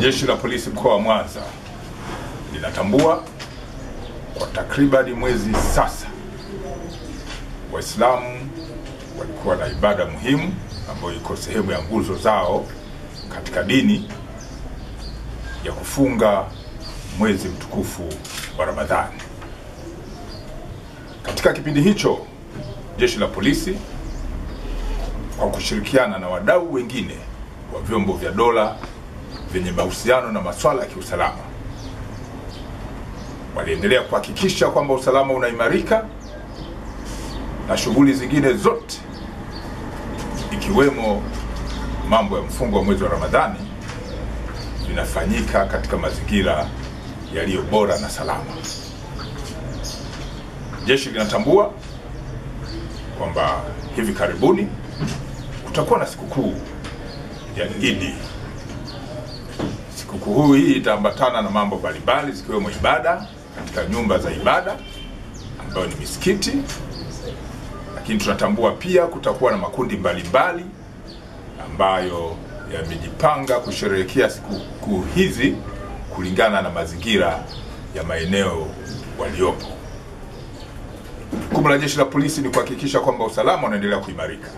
Jeshi la Polisi mkoa wa Mwanza linatambua kwa takribani mwezi sasa Waislamu walikuwa na ibada muhimu ambayo iko sehemu ya nguzo zao katika dini ya kufunga mwezi mtukufu wa Ramadhani. Katika kipindi hicho, Jeshi la Polisi kwa kushirikiana na wadau wengine wa vyombo vya dola vyenye mahusiano na maswala ya kiusalama waliendelea kuhakikisha kwamba usalama unaimarika na shughuli zingine zote ikiwemo mambo ya mfungo wa mwezi wa Ramadhani vinafanyika katika mazingira yaliyo bora na salama. Jeshi linatambua kwamba hivi karibuni kutakuwa na sikukuu ya Idi. Sikukuu hii itaambatana na mambo mbalimbali zikiwemo ibada katika nyumba za ibada ambayo ni misikiti, lakini tunatambua pia kutakuwa na makundi mbalimbali ambayo yamejipanga kusherehekea sikukuu hizi kulingana na mazingira ya maeneo waliopo. Jukumu la Jeshi la Polisi ni kuhakikisha kwamba usalama unaendelea kuimarika,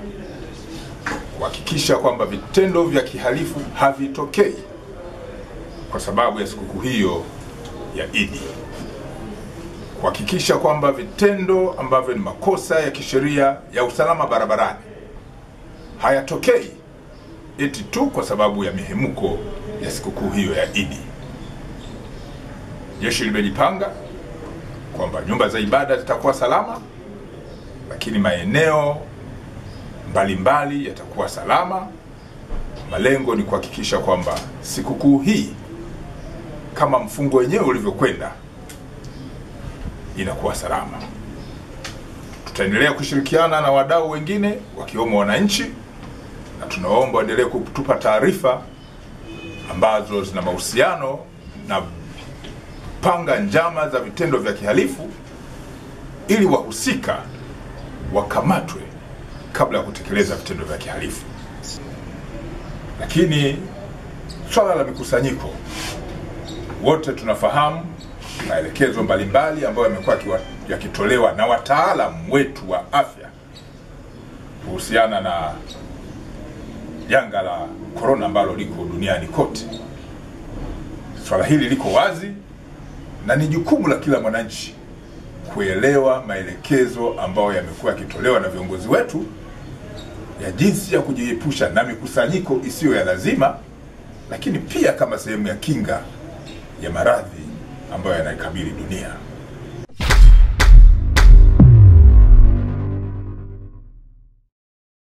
kuhakikisha kwamba vitendo vya kihalifu havitokei kwa sababu ya sikukuu hiyo ya Idi, kuhakikisha kwamba vitendo ambavyo ni makosa ya kisheria ya usalama barabarani hayatokei eti tu kwa sababu ya mihemuko ya sikukuu hiyo ya Idi. Jeshi limejipanga kwamba nyumba za ibada zitakuwa salama, lakini maeneo mbalimbali yatakuwa salama. Malengo ni kuhakikisha kwamba sikukuu hii kama mfungo wenyewe ulivyokwenda inakuwa salama. Tutaendelea kushirikiana na wadau wengine wakiwemo wananchi, na tunaomba waendelee kutupa taarifa ambazo zina mahusiano na panga njama za vitendo vya kihalifu ili wahusika wakamatwe kabla ya kutekeleza vitendo vya kihalifu. Lakini swala la mikusanyiko, wote tunafahamu maelekezo mbalimbali ambayo yamekuwa yakitolewa na wataalamu wetu wa afya kuhusiana na janga la korona ambalo liko duniani kote. Swala hili liko wazi na ni jukumu la kila mwananchi kuelewa maelekezo ambayo yamekuwa yakitolewa na viongozi wetu ya jinsi ya kujiepusha na mikusanyiko isiyo ya lazima, lakini pia kama sehemu ya kinga ya maradhi ambayo yanaikabili dunia.